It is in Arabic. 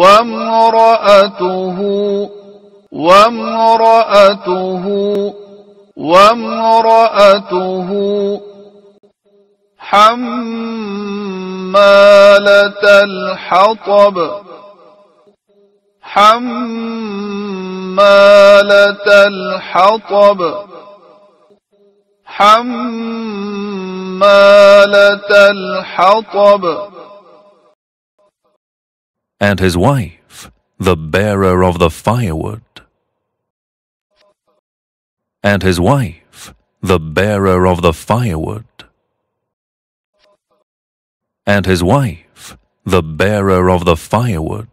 وامرأته وامرأته وامرأته حمالة الحطب حمالة الحطب حمالة الحطب. And his wife, the bearer of the firewood. And his wife, the bearer of the firewood. And his wife, the bearer of the firewood.